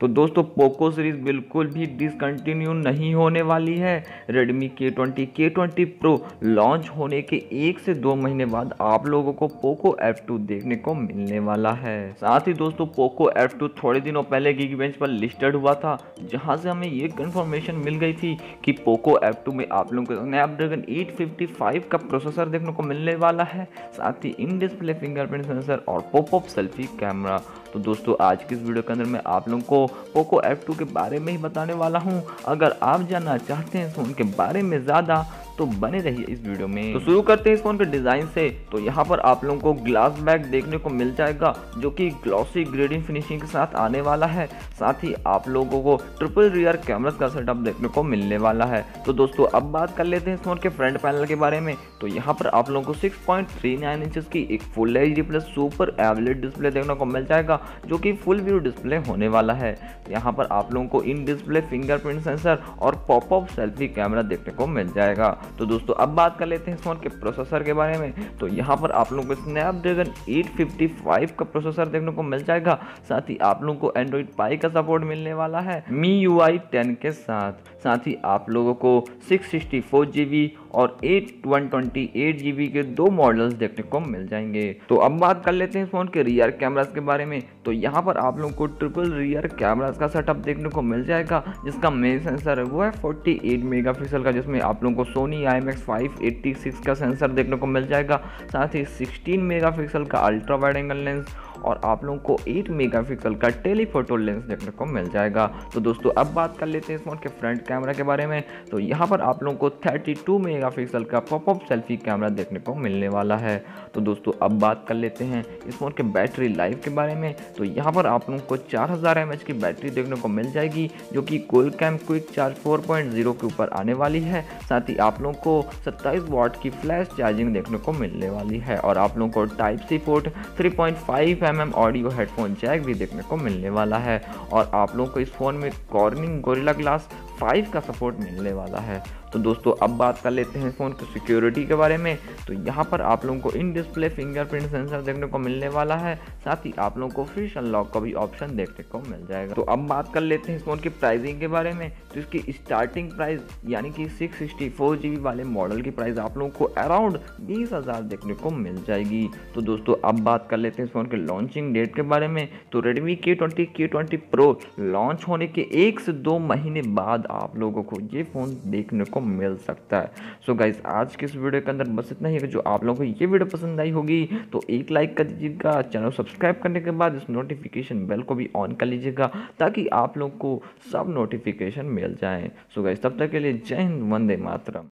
तो दोस्तों Poco series बिल्कुल भी डिसकंटिन्यू नहीं होने वाली है। रेडमी के ट्वेंटी के ट्वेंटी प्रो लॉन्च होने के एक से दो महीने बाद आप लोगों को पोको एफ़ टू देखने को मिलने वाला है। साथ ही दोस्तों पोको एफ़ टू थोड़े दिनों पहले गिग बेंच पर लिस्टेड हुआ था, जहाँ से हमें ये कंफर्मेशन मिल गई थी कि पोको एफ़ टू में आप लोगों को स्नैपड्रैगन 855 का प्रोसेसर देखने को मिलने वाला है। साथ ही इन डिस्प्ले फिंगरप्रिंट सेंसर और पॉप सेल्फी कैमरा तो दोस्तों, आज की इस वीडियो के अंदर मैं आप लोगों को पोको F2 के बारे में ही बताने वाला हूँ। अगर आप जानना चाहते हैं तो उनके बारे में ज़्यादा तो बने रहिए इस वीडियो में। तो शुरू करते हैं इस फ़ोन के डिज़ाइन से। तो यहाँ पर आप लोगों को ग्लास बैक देखने को मिल जाएगा, जो कि ग्लॉसी ग्रेडिंग फिनिशिंग के साथ आने वाला है। साथ ही आप लोगों को ट्रिपल रियर कैमरा का सेटअप देखने को मिलने वाला है। तो दोस्तों, अब बात कर लेते हैं इस फ़ोन के फ्रंट पैनल के बारे में। तो यहाँ पर आप लोगों को six point three nine inches की एक full H D plus super AMOLED display देखने को मिल जाएगा, जो कि फुल व्यू डिस्प्ले होने वाला है। यहाँ पर आप लोगों को इन डिस्प्ले फिंगरप्रिंट सेंसर और पॉपअप सेल्फी कैमरा देखने को मिल जाएगा। तो दोस्तों, अब बात कर लेते हैं फ़ोन के प्रोसेसर के बारे में। तो यहाँ पर आप लोगों को स्नैपड्रैगन 855 का प्रोसेसर देखने को मिल जाएगा। साथ ही आप लोगों को एंड्रॉइड पाई का सपोर्ट मिलने वाला है। मी यू आई के साथ। साथ ही आप लोगों को सिक्स सिक्सटी और eight one twenty eight G B के दो मॉडल्स देखने को मिल जाएँगे। तो अब बात कर लेते हैं फ़ोन के रियर कैमरास के बारे में। तो यहाँ पर आप लोगों को ट्रिपल रियर कैमरास का सेटअप देखने को मिल जाएगा, जिसका मेन सेंसर है, वो है 48 मेगापिक्सल का, जिसमें आप लोगों को सोनी आई एम का सेंसर देखने को मिल जाएगा। साथ ही 16 मेगापिक्सल का अल्ट्रा वाइड एंगल लेंस और आप लोगों को 8 मेगापिक्सल का टेलीफोटो लेंस देखने को मिल जाएगा। तो दोस्तों, अब बात कर लेते हैं इस फ़ोन के फ्रंट कैमरा के बारे में। तो यहाँ पर आप लोगों को 32 मेगापिक्सल का पॉपअप सेल्फी कैमरा देखने को मिलने वाला है। तो दोस्तों, अब बात कर लेते हैं इस फ़ोन के बैटरी लाइफ के बारे में। तो यहाँ पर आप लोगों को चार हज़ार की बैटरी देखने को मिल जाएगी, जो कि कोल कैम क्विक चार्ज 4.0 के ऊपर आने वाली है। साथ ही आप लोगों को 27 वाट की फ्लैश चार्जिंग देखने को मिलने वाली है। और आप लोगों को type C port 3.5 M M audio headphone jack भी देखने को मिलने वाला है। और आप लोगों को इस फ़ोन में कॉर्निंग गोरिल्ला ग्लास फाइव का सपोर्ट मिलने वाला है। तो दोस्तों, अब बात कर लेते हैं फ़ोन की सिक्योरिटी के बारे में। तो यहाँ पर आप लोगों को इन डिस्प्ले फिंगरप्रिंट सेंसर देखने को मिलने वाला है। साथ ही आप लोगों को फ़िश अनलॉक का भी ऑप्शन देखने को मिल जाएगा। तो अब बात कर लेते हैं फ़ोन की प्राइसिंग के बारे में। तो इसकी स्टार्टिंग प्राइस यानी कि सिक्स सिक्सटी वाले मॉडल की प्राइस आप लोगों को अराउंड बीस हज़ार देखने को मिल जाएगी। तो दोस्तों, अब बात कर लेते हैं फ़ोन के लॉन्चिंग डेट के बारे में। तो रेडमी के ट्वेंटी के ट्वेंटी प्रो लॉन्च होने के एक से दो महीने बाद आप लोगों को ये फ़ोन देखने को मिल सकता है। सो so गाइज़ आज के इस वीडियो के अंदर बस इतना ही। है जो आप लोगों को ये वीडियो पसंद आई होगी तो एक लाइक कर दीजिएगा, चैनल सब्सक्राइब करने के बाद इस नोटिफिकेशन बेल को भी ऑन कर लीजिएगा, ताकि आप लोग को सब नोटिफिकेशन मिल जाए। सो so गाइज़ तब तक के लिए जय हिंद, वंदे मातरम।